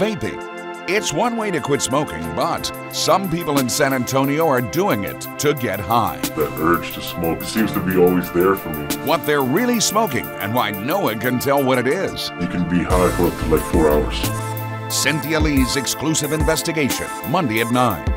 vaping. It's one way to quit smoking, but some people in San Antonio are doing it to get high. The urge to smoke seems to be always there for me. What they're really smoking and why no one can tell what it is. You can be high for up to like four hours. Cynthia Lee's exclusive investigation, Monday at 9.